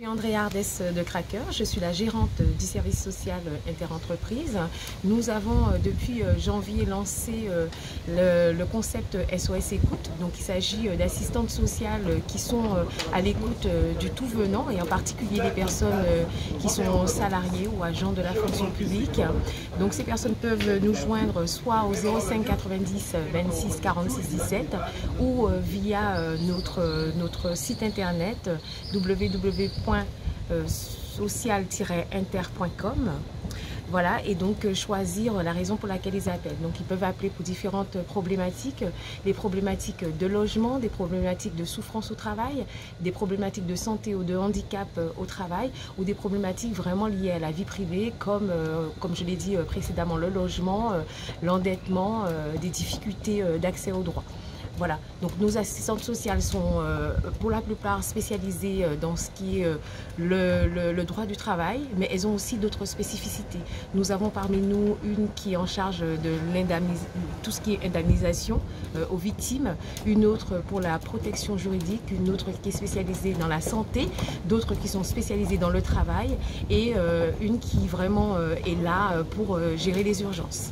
Je suis André Ardès de Cracker, je suis la gérante du service social interentreprise. Nous avons euh, depuis euh, janvier lancé euh, le, concept SOS Écoute. Donc il s'agit d'assistantes sociales qui sont à l'écoute du tout venant et en particulier des personnes qui sont salariées ou agents de la fonction publique. Donc ces personnes peuvent nous joindre soit au 05 90 26 46 17 ou via notre, notre site internet www social-inter.com. Voilà, et donc euh, choisir la raison pour laquelle ils appellent. Donc ils peuvent appeler pour différentes problématiques, des problématiques de logement, des problématiques de souffrance au travail, des problématiques de santé ou de handicap euh, au travail, ou des problématiques vraiment liées à la vie privée, comme, euh, comme je l'ai dit précédemment, le logement, l'endettement, des difficultés d'accès aux droits. Voilà, donc nos assistantes sociales sont euh, pour la plupart spécialisées euh, dans ce qui est euh, le, droit du travail, mais elles ont aussi d'autres spécificités. Nous avons parmi nous une qui est en charge de tout ce qui est indemnisation aux victimes, une autre pour la protection juridique, une autre qui est spécialisée dans la santé, d'autres qui sont spécialisées dans le travail et une qui vraiment est là pour gérer les urgences.